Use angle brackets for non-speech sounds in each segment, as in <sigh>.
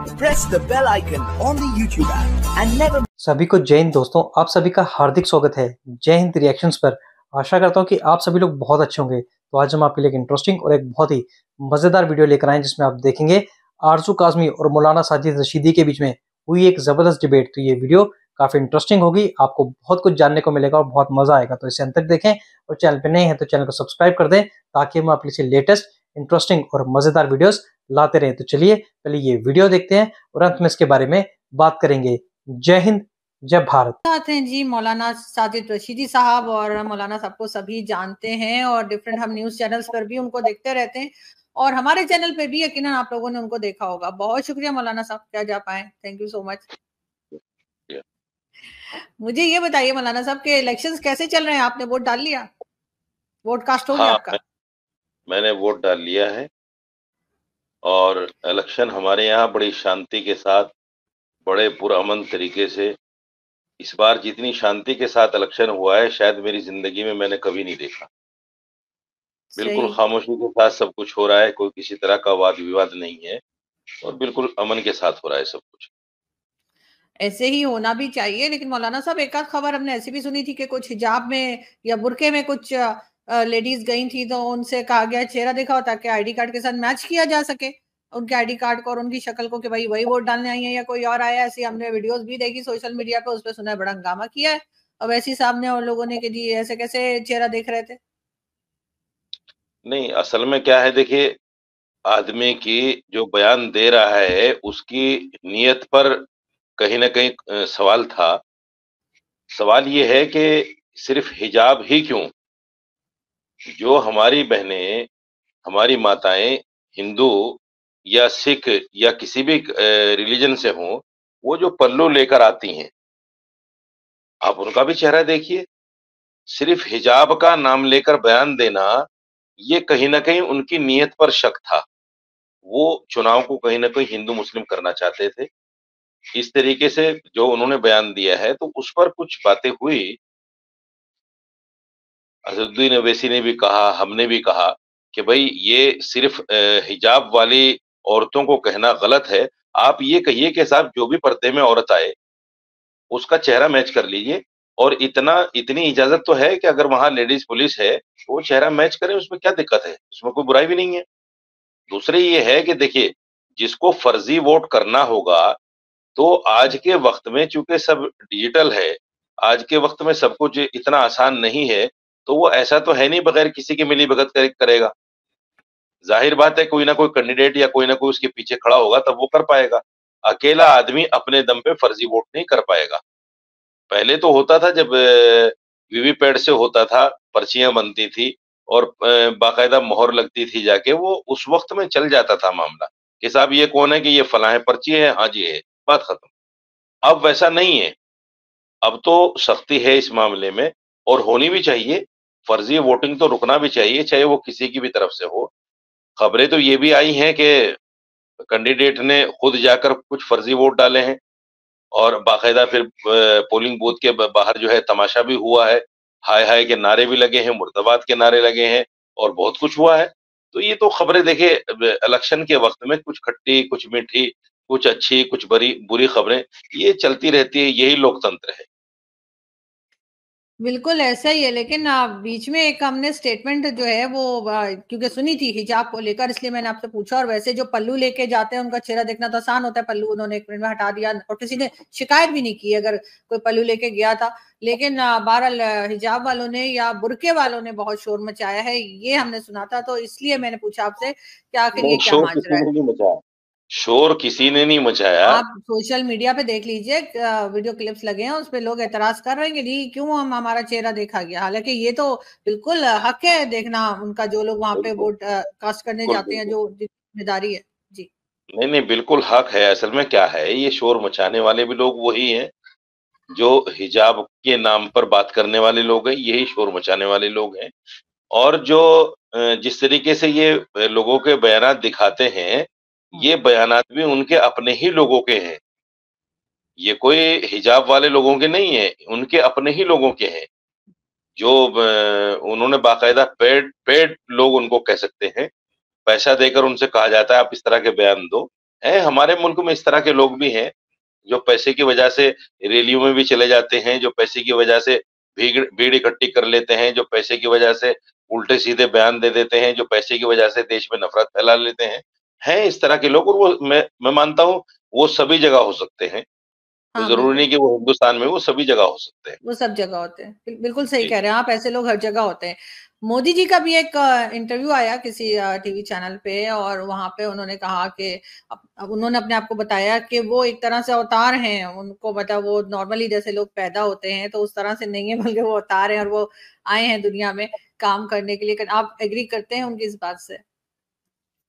press the bell icon on the YouTube app and never सभी को जय हिंद दोस्तों, आप सभी का हार्दिक स्वागत है। जय हिंद रिएक्शंस पर। आशा करता हूँ कि आप सभी लोग बहुत अच्छे होंगे। तो आज हम आपके लिए एक इंटरेस्टिंग और एक बहुत ही मज़ेदार वीडियो लेकर आए जिसमें आप देखेंगे आरज़ू काजमी और मौलाना साजिद रशीदी के बीच में हुई एक ज़बरदस्त डिबेट तो ये वीडियो काफ़ी इंटरेस्टिंग होगी, आपको बहुत कुछ जानने को मिलेगा और बहुत मज़ा आएगा। तो इसे अंत तक देखें और चैनल पर नए हैं तो चैनल को सब्सक्राइब कर दें, ताकि हम आपके लिए लेटेस्ट इंटरेस्टिंग और मज़ेदार वीडियोस लाते रहें। तो चलिए पहले ये वीडियो देखते हैं और अंत में इसके बारे में बात करेंगे। जय हिंद जय भारत। साथ हैं जी मौलाना साजिद रशीदी साहब और मौलाना साहब को सभी जानते हैं और डिफरेंट हम न्यूज़ चैनल्स पर भी उनको देखते रहते हैं और हमारे चैनल पे भी यकीनन आप लोगों ने उनको देखा होगा। बहुत शुक्रिया मौलाना साहब क्या जा पाए। थैंक यू सो मच मुझे ये बताइए मौलाना साहब के इलेक्शंस कैसे चल रहे हैं? आपने वोट डाल लिया? वोट कास्ट हो गया हाँ, आपका? मैंने वोट डाल लिया है। और इलेक्शन हमारे यहाँ बड़ी शांति के साथ बड़े पुरअमन तरीके से इस बार जितनी शांति के साथ इलेक्शन हुआ है शायद मेरी ज़िंदगी में मैंने कभी नहीं देखा। बिल्कुल खामोशी के साथ सब कुछ हो रहा है कोई किसी तरह का वाद विवाद नहीं है और बिल्कुल अमन के साथ हो रहा है सब कुछ। ऐसे ही होना भी चाहिए लेकिन मौलाना साहब एक आध खबर हमने ऐसी भी सुनी थी कि कुछ हिजाब में या बुरके में कुछ लेडीज़ गई थी तो उनसे कहा गया, चेहरा देखा हो ताकि आईडी कार्ड के साथ मैच किया जा सके? उनके आईडी कार्ड को और उनकी शक्ल को कि भाई वही वोट डालने आई है या कोई और आया ऐसी हमने वीडियोस भी देखी सोशल मीडिया पे उस पर सुना है, बड़ा हंगामा किया है। और वैसे सामने और लोगों ने कि जी, ऐसे कैसे चेहरा देख रहे थे? नहीं, असल में क्या है, देखिए, आदमी की जो बयान दे रहा है, उसकी नीयत पर कहीं ना कहीं सवाल था। सवाल ये है कि सिर्फ़ हिजाब ही क्यों? जो हमारी बहनें, हमारी माताएँ हिंदू या सिख या किसी भी रिलीजन से हों, वो जो पल्लू लेकर आती हैं, आप उनका भी चेहरा देखिए। सिर्फ़ हिजाब का नाम लेकर बयान देना, ये कहीं ना कहीं उनकी नीयत पर शक था। वो चुनाव को कहीं ना कहीं हिंदू मुस्लिम करना चाहते थे। इस तरीके से जो उन्होंने बयान दिया है तो उस पर कुछ बातें हुई असदुद्दीन अवैसी ने भी कहा, हमने भी कहा कि भाई ये सिर्फ़ हिजाब वाली औरतों को कहना गलत है। आप ये कहिए कि साहब जो भी पर्दे में औरत आए, उसका चेहरा मैच कर लीजिए। और इतना, इतनी इजाज़त तो है कि अगर वहाँ लेडीज़ पुलिस है, वो चेहरा मैच करे, उसमें क्या दिक्कत है? उसमें कोई बुराई भी नहीं है। दूसरे ये है कि देखिए, जिसको फर्जी वोट करना होगा तो आज के वक्त में चूँकि सब डिजिटल है, आज के वक्त में सब कुछ इतना आसान नहीं है तो वो ऐसा तो है नहीं बगैर किसी की मिली भगत करे- करेगा। ज़ाहिर बात है, कोई ना कोई कैंडिडेट या कोई ना कोई उसके पीछे खड़ा होगा, तब वो कर पाएगा। अकेला आदमी अपने दम पे फर्जी वोट नहीं कर पाएगा। पहले तो होता था जब वीवीपैट से होता था, पर्चियाँ बनती थी और बाकायदा मोहर लगती थी जाके, वो उस वक्त में चल जाता था मामला कि साहब ये कौन है कि ये फला है पर्ची है हाँ जी, है, बात खत्म। अब वैसा नहीं है। अब तो सख्ती है इस मामले में और होनी भी चाहिए फर्जी वोटिंग तो रुकना भी चाहिए, चाहे वो किसी की भी तरफ़ से हो। खबरें तो ये भी आई हैं कि कैंडिडेट ने खुद जाकर कुछ फर्जी वोट डाले हैं और बाकायदा फिर पोलिंग बूथ के बाहर जो है तमाशा भी हुआ है। हाय हाय के नारे भी लगे हैं, मुर्दाबाद के नारे लगे हैं और बहुत कुछ हुआ है। तो ये तो खबरें देखिए इलेक्शन के वक्त में कुछ खट्टी, कुछ मीठी, कुछ अच्छी, कुछ बड़ी बुरी खबरें, ये चलती रहती है, यही लोकतंत्र है। बिल्कुल ऐसा ही है लेकिन बीच में एक हमने स्टेटमेंट जो है वो क्योंकि सुनी थी हिजाब को लेकर इसलिए मैंने आपसे पूछा और वैसे जो पल्लू लेके जाते हैं उनका चेहरा देखना तो आसान होता है पल्लू उन्होंने एक मिनट में हटा दिया और किसी ने शिकायत भी नहीं की अगर कोई पल्लू लेके गया था। लेकिन बहरहाल हिजाब वालों ने या बुरके वालों ने बहुत शोर मचाया है ये हमने सुना था तो इसलिए मैंने पूछा आपसे कि आखिर ये क्या माजरा है? शोर किसी ने नहीं मचाया। आप सोशल मीडिया पे देख लीजिए वीडियो क्लिप्स लगे हैं उस पे लोग एतराज़ कर रहे हैं कि जी क्यों हम हमारा चेहरा देखा गया? हालाँकि ये तो बिल्कुल हक है देखना उनका जो लोग वहाँ पे वोट कास्ट करने जाते हैं जो ज़िम्मेदारी है। जी। नहीं नहीं बिल्कुल हक है असल में क्या है ये शोर मचाने वाले भी लोग वही है जो हिजाब के नाम पर बात करने वाले लोग हैं यही शोर मचाने वाले लोग हैं। और जो जिस तरीके से ये लोगों के बयान दिखाते हैं ये बयानात भी उनके अपने ही लोगों के हैं। ये कोई हिजाब वाले लोगों के नहीं है, उनके अपने ही लोगों के हैं। जो उन्होंने बाकायदा पेड पेड लोग उनको कह सकते हैं। पैसा देकर उनसे कहा जाता है, आप इस तरह के बयान दो। है, हमारे मुल्क में इस तरह के लोग भी हैं, जो पैसे की वजह से रैलियों में भी चले जाते हैं, जो पैसे की वजह से भीड़ भीड़ इकट्ठी कर लेते हैं, जो पैसे की वजह से उल्टे सीधे बयान दे देते हैं, जो पैसे की वजह से देश में नफरत फैला लेते हैं। हैं इस तरह के लोग और वो मैं मैं मानता हूँ वो सभी जगह हो सकते हैं। तो हाँ ज़रूरी नहीं कि वो हिंदुस्तान में वो सभी जगह हो सकते हैं। वो सब जगह होते हैं। बिल- बिल्कुल सही कह रहे हैं आप ऐसे लोग हर जगह होते हैं। मोदी जी का भी एक इंटरव्यू आया किसी टीवी चैनल पे और वहाँ पे उन्होंने कहा कि उन्होंने अपने आप को बताया कि वो एक तरह से अवतार हैं उनको मतलब वो नॉर्मली जैसे लोग पैदा होते हैं तो उस तरह से नहीं है <laughs> बल्कि वो अवतार हैं और वो आए हैं दुनिया में काम करने के लिए। आप एग्री करते हैं उनकी इस बात से?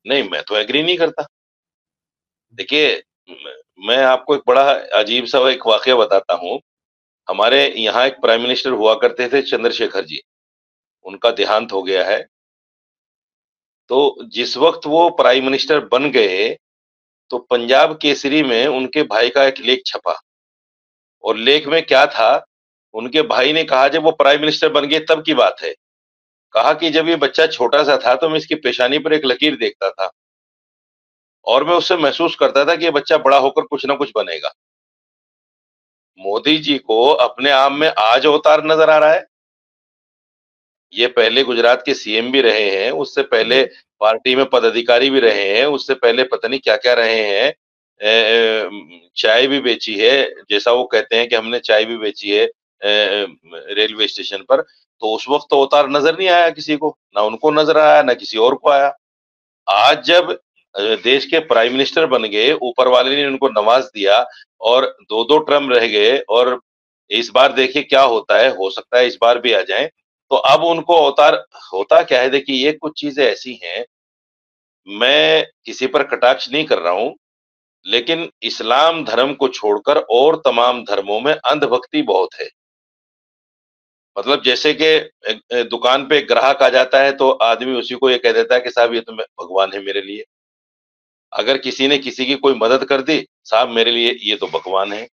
नहीं, मैं तो एग्री नहीं करता। देखिए, मैं आपको एक बड़ा अजीब सा एक वाक्य बताता हूँ। हमारे यहाँ एक प्राइम मिनिस्टर हुआ करते थे चंद्रशेखर जी। उनका देहांत हो गया है। तो जिस वक्त वो प्राइम मिनिस्टर बन गए तो पंजाब केसरी में उनके भाई का एक लेख छपा। और लेख में क्या था? उनके भाई ने कहा, जब वो प्राइम मिनिस्टर बन गए, तब की बात है। कहा कि जब ये बच्चा छोटा सा था तो मैं इसकी पेशानी पर एक लकीर देखता था। और मैं उससे महसूस करता था कि ये बच्चा बड़ा होकर कुछ ना कुछ बनेगा। मोदी जी को अपने आप में आज अवतार नज़र आ रहा है। ये पहले गुजरात के सीएम भी रहे हैं उससे पहले पार्टी में पदाधिकारी भी रहे हैं उससे पहले पता नहीं क्या क्या रहे हैं। चाय भी बेची है जैसा वो कहते हैं कि हमने चाय भी बेची है रेलवे स्टेशन पर। तो उस वक्त तो अवतार नज़र नहीं आया किसी को, ना उनको नज़र आया, ना किसी और को आया। आज जब देश के प्राइम मिनिस्टर बन गए, ऊपर वाले ने उनको नवाज़ दिया और दो दो टर्म रह गए और इस बार देखिए क्या होता है, हो सकता है इस बार भी आ जाए तो अब उनको अवतार होता क्या है? देखिए, ये कुछ चीज़ें ऐसी हैं, मैं किसी पर कटाक्ष नहीं कर रहा हूँ, लेकिन इस्लाम धर्म को छोड़कर और तमाम धर्मों में अंधभक्ति बहुत है। मतलब जैसे कि दुकान पे ग्राहक आ जाता है तो आदमी उसी को ये कह देता है कि साहब, ये तो भगवान है मेरे लिए। अगर किसी ने किसी की कोई मदद कर दी, साहब, मेरे लिए ये तो भगवान है।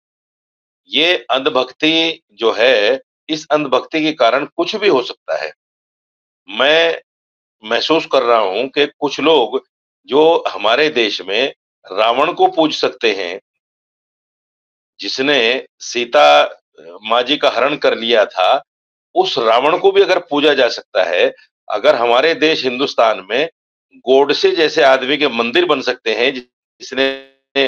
ये अंधभक्ति जो है, इस अंधभक्ति के कारण कुछ भी हो सकता है। मैं महसूस कर रहा हूँ कि कुछ लोग जो हमारे देश में रावण को पूज सकते हैं, जिसने सीता, माँ जी का हरण कर लिया था उस रावण को भी अगर पूजा जा सकता है, अगर हमारे देश हिंदुस्तान में गोडसे जैसे आदमी के मंदिर बन सकते हैं, जिसने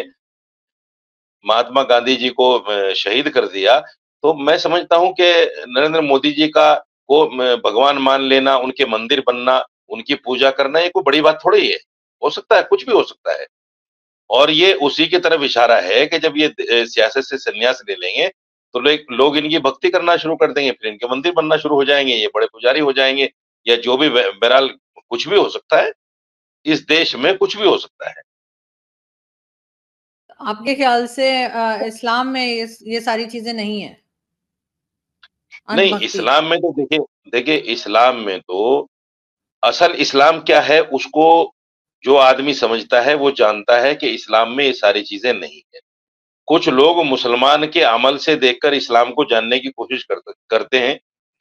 महात्मा गांधी जी को शहीद कर दिया तो मैं समझता हूँ कि नरेंद्र मोदी जी का को भगवान मान लेना, उनके मंदिर बनना, उनकी पूजा करना, ये कोई बड़ी बात थोड़ी है। हो सकता है, कुछ भी हो सकता है। और ये उसी की तरफ़ इशारा है कि जब ये सियासत से संन्यास ले लेंगे तो लोग इनकी भक्ति करना शुरू कर देंगे फिर इनके मंदिर बनना शुरू हो जाएँगे ये बड़े पुजारी हो जाएँगे या जो भी बह- बहरहाल कुछ भी हो सकता है इस देश में कुछ भी हो सकता है। आपके ख्याल से इस्लाम में ये, ये सारी चीज़ें नहीं है? नहीं इस्लाम में तो देखिए देखिए इस्लाम में तो असल इस्लाम क्या है उसको जो आदमी समझता है वो जानता है कि इस्लाम में ये सारी चीज़ें नहीं है। कुछ लोग मुसलमान के अमल से देखकर इस्लाम को जानने की कोशिश कर, करते हैं।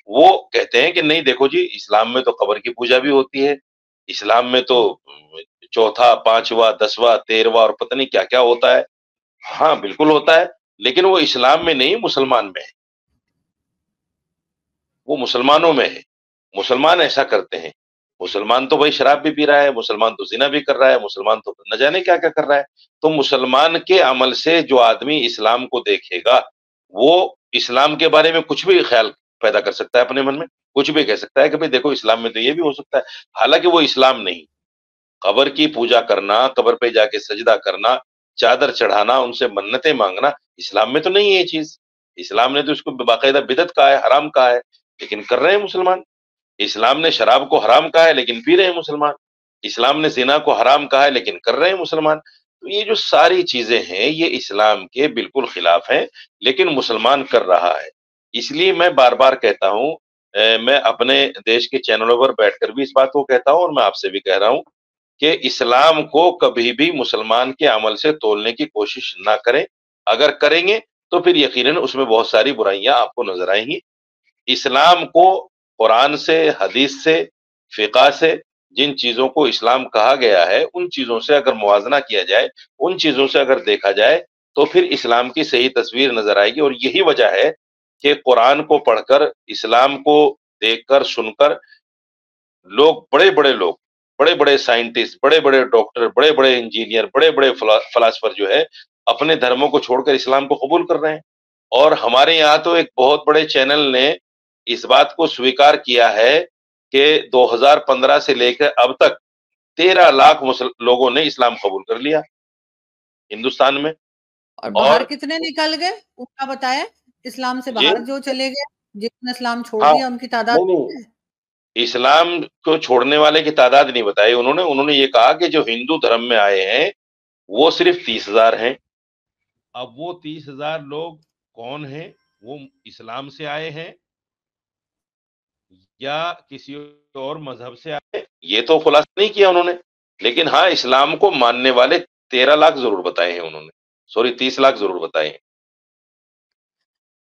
वो कहते हैं कि नहीं देखो जी इस्लाम में तो कब्र की पूजा भी होती है। इस्लाम में तो चौथा पांचवा दसवा तेरहवा और पता नहीं क्या क्या होता है। हाँ बिल्कुल होता है लेकिन वो इस्लाम में नहीं मुसलमान में है। वो मुसलमानों में है। मुसलमान ऐसा करते हैं। मुसलमान तो भाई शराब भी पी रहा है, मुसलमान तो जिना भी कर रहा है, मुसलमान तो न जाने क्या क्या कर रहा है। तो मुसलमान के अमल से जो आदमी इस्लाम को देखेगा, वो इस्लाम के बारे में कुछ भी ख्याल पैदा कर सकता है अपने मन में, कुछ भी कह सकता है कि भाई देखो इस्लाम में तो ये भी हो सकता है। हालाँकि वो इस्लाम नहीं। कबर की पूजा करना, कबर पे जाके सजदा करना, चादर चढ़ाना, उनसे मन्नतें मांगना, इस्लाम में तो नहीं है ये चीज़। इस्लाम ने तो इसको बाकायदा बिदत कहा है, हराम कहा है, लेकिन कर रहे हैं मुसलमान। इस्लाम ने शराब को हराम कहा है, लेकिन पी रहे हैं मुसलमान। इस्लाम ने जिना को हराम कहा है, लेकिन कर रहे हैं मुसलमान। तो ये जो सारी चीज़ें हैं, ये इस्लाम के बिल्कुल खिलाफ हैं, लेकिन मुसलमान कर रहा है। इसलिए मैं बार बार कहता हूँ मैं अपने देश के चैनलों पर बैठकर भी इस बात को कहता हूँ, और मैं आपसे भी कह रहा हूँ कि इस्लाम को कभी भी मुसलमान के अमल से तोलने की कोशिश ना करें। अगर करेंगे तो फिर यकीनन उसमें बहुत सारी बुराइयाँ आपको नज़र आएँगी। इस्लाम को कुरान से, हदीस से, फिका से, जिन चीज़ों को इस्लाम कहा गया है, उन चीज़ों से अगर मुवजना किया जाए, उन चीज़ों से अगर देखा जाए तो फिर इस्लाम की सही तस्वीर नज़र आएगी। और यही वजह है कि कुरान को पढ़कर, इस्लाम को देखकर, सुनकर लोग बड़े बड़े लोग बड़े बड़े साइंटिस्ट बड़े बड़े डॉक्टर बड़े बड़े इंजीनियर बड़े बड़े फलासफर जो है, अपने धर्मों को छोड़कर इस्लाम को कबूल कर रहे हैं। और हमारे यहाँ तो एक बहुत बड़े चैनल ने इस बात को स्वीकार किया है कि 2015 से लेकर अब तक 13 लाख लोगों ने इस्लाम कबूल कर लिया हिंदुस्तान में। और बाहर और, कितने निकल गए? उनका बताया इस्लाम से बाहर जो चले गए जिसने इस्लाम छोड़ हाँ, दिया उनकी तादाद इस्लाम को छोड़ने वाले की तादाद नहीं बताई उन्होंने। उन्होंने ये कहा कि जो हिंदू धर्म में आए हैं वो सिर्फ़ तीस हज़ार हैं। अब वो तीस हज़ार लोग कौन हैं? वो इस्लाम से आए हैं। या किसी और मज़हब से आए ये तो खुलासा नहीं किया उन्होंने। लेकिन हाँ इस्लाम को मानने वाले तेरह लाख ज़रूर बताए हैं उन्होंने। सॉरी तीस लाख ज़रूर बताए हैं।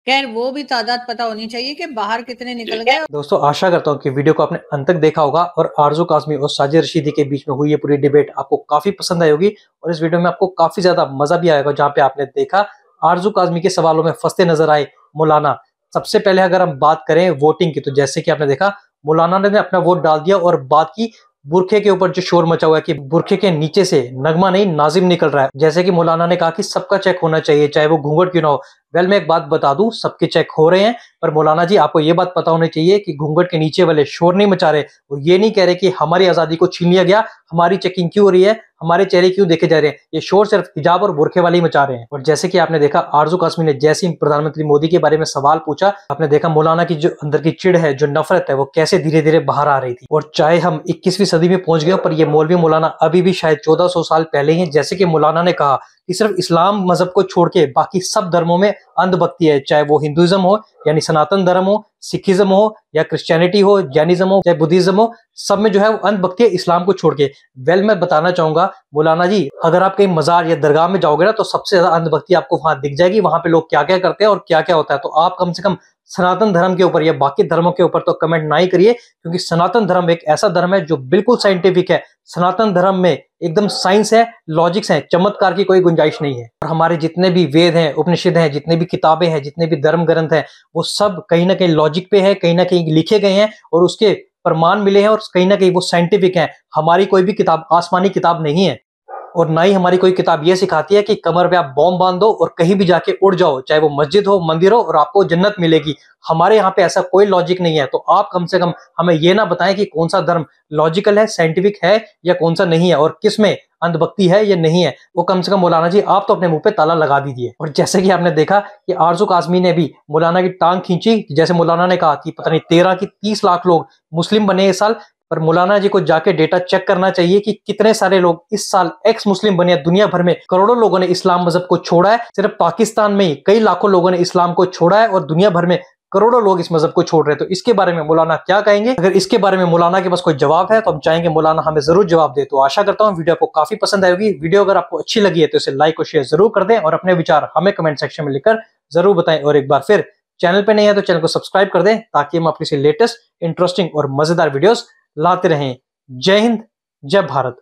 खैर वो भी तादाद पता होनी चाहिए कि बाहर कितने निकल गए। दोस्तों आशा करता हूँ कि वीडियो को आपने अंत तक देखा होगा और आरज़ू काजमी और साजिद रशीदी के बीच में हुई ये पूरी डिबेट आपको काफ़ी पसंद आई होगी और इस वीडियो में आपको काफ़ी ज़्यादा मज़ा भी आएगा जहाँ पे आपने देखा आरज़ू काजमी के सवालों में फंसते नज़र आए मौलाना सबसे पहले अगर हम बात करें वोटिंग की तो जैसे कि आपने देखा, मौलाना ने अपना वोट डाल दिया और बात की बुरखे के ऊपर जो शोर मचा हुआ है कि बुरखे के नीचे से नगमा नहीं, नाजिम निकल रहा है। जैसे कि मौलाना ने कहा कि सबका चेक होना चाहिए, चाहे वो घूंघट क्यों ना हो। वेल मैं एक बात बता दूँ, सबके चेक हो रहे हैं, पर मौलाना जी, आपको ये बात पता होनी चाहिए कि घूंघट के नीचे वाले शोर नहीं मचा रहे और ये नहीं कह रहे कि हमारी आज़ादी को छीन लिया गया, हमारी चेकिंग क्यों हो रही है, हमारे चेहरे क्यों देखे जा रहे हैं? ये शोर सिर्फ़ हिजाब और बुरखे वाले ही मचा रहे हैं। और जैसे कि आपने देखा, आरज़ू कासमी ने जैसे ही प्रधानमंत्री मोदी के बारे में सवाल पूछा, आपने देखा मौलाना की जो अंदर की चिड़ है, जो नफरत है, वो कैसे धीरे धीरे बाहर आ रही थी। और चाहे हम इक्कीसवीं सदी में पहुँच गए पर ये मौलवी मौलाना अभी भी शायद चौदह साल पहले ही, जैसे कि मौलाना ने कहा कि सिर्फ़ इस्लाम मज़हब को छोड़ के बाकी सब धर्मों में अंधभक्ति है, चाहे वो हिंदुइज्म हो, यानी सनातन धर्म हो, सिखिज्म हो, या क्रिश्चियनिटी हो, जैनिज्म हो, चाहे बुद्धिज्म हो, सब में जो है वो अंधभक्ति है इस्लाम को छोड़ के। वेल मैं बताना चाहूँगा, मौलाना जी, अगर आप कहीं मजार या दरगाह में जाओगे ना तो सबसे ज़्यादा अंधभक्ति आपको वहाँ दिख जाएगी, वहाँ पे लोग क्या क्या करते हैं और क्या क्या होता है। तो आप कम से कम सनातन धर्म के ऊपर या बाकी धर्मों के ऊपर तो कमेंट ना ही करिए, क्योंकि सनातन धर्म एक ऐसा धर्म है जो बिल्कुल साइंटिफिक है। सनातन धर्म में एकदम साइंस है, लॉजिक्स है, चमत्कार की कोई गुंजाइश नहीं है। और हमारे जितने भी वेद हैं, उपनिषद हैं, जितने भी किताबें हैं, जितने भी धर्म ग्रंथ हैं, वो सब कहीं ना कहीं लॉजिक पे है, कहीं ना कहीं लिखे गए हैं और उसके प्रमाण मिले हैं और कहीं ना कहीं वो साइंटिफिक हैं। हमारी कोई भी किताब, आसमानी किताब नहीं है। और ना ही हमारी कोई किताब ये सिखाती है कि कमर पे आप बॉम्ब बाँध दो और कहीं भी जाके उड़ जाओ, चाहे वो मस्जिद हो, मंदिर हो और आपको जन्नत मिलेगी। हमारे यहाँ पे ऐसा कोई लॉजिक नहीं है। तो आप कम से कम हमें ये ना बताएँ कि कौन सा धर्म लॉजिकल है साइंटिफिक है या कौन सा नहीं है और किसमें अंधभक्ति है या नहीं है। वो कम से कम मौलाना जी, आप तो अपने मुँह पे ताला लगा दीजिए। और जैसे कि आपने देखा कि आरज़ू काजमी ने भी मौलाना की टांग खींची, जैसे मौलाना ने कहा कि पता नहीं तेरह की तीस लाख लोग मुस्लिम बने इस साल पर मौलाना जी को जाके डेटा चेक करना चाहिए कि कितने सारे लोग इस साल एक्स मुस्लिम बने, दुनिया भर में करोड़ों लोगों ने इस्लाम मज़हब को छोड़ा है। सिर्फ़ पाकिस्तान में ही कई लाखों लोगों ने इस्लाम को छोड़ा है और दुनिया भर में करोड़ों लोग इस मज़हब को छोड़ रहे हैं। तो इसके बारे में मौलाना क्या कहेंगे? अगर इसके बारे में मौलाना के पास कोई जवाब है तो हम चाहेंगे मौलाना हमें ज़रूर जवाब दे। तो आशा करता हूँ वीडियो आपको काफ़ी पसंद आएगी। वीडियो अगर आपको अच्छी लगी है तो इसे लाइक और शेयर ज़रूर कर दें और अपने विचार हमें कमेंट सेक्शन में लिखकर ज़रूर बताएँ। और एक बार फिर, चैनल पे नहीं है तो चैनल को सब्सक्राइब कर दें ताकि हम अपनी लेटेस्ट इंटरेस्टिंग और मज़ेदार वीडियोस लाते रहें। जय हिंद जय भारत।